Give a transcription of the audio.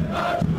Let's go!